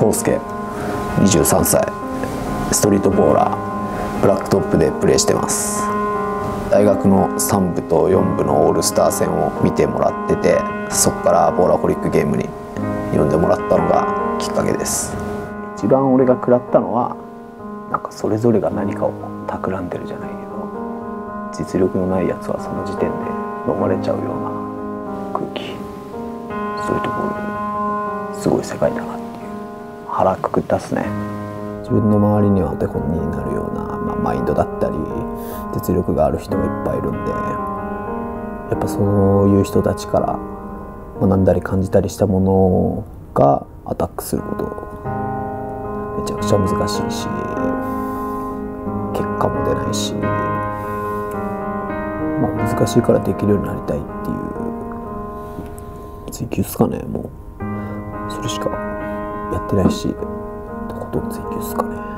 康介23歳ストリートボーラーブラックトップでプレーしてます。大学の3部と4部のオールスター戦を見てもらっててそこからボーラホリックゲームに呼んでもらったのがきっかけです。一番俺が食らったのはなんかそれぞれが何かを企んでるじゃないけど実力のないやつはその時点で飲まれちゃうような空気。そういうところすごい世界だなって。腹くくったっすね。自分の周りにはお手本になるような、まあ、マインドだったり実力がある人がいっぱいいるんでやっぱそういう人たちから学んだり感じたりしたものがアタックすることめちゃくちゃ難しいし結果も出ないし、まあ、難しいからできるようになりたいっていう追求っすかねもう。それしかやってないしとことん追求っすかね。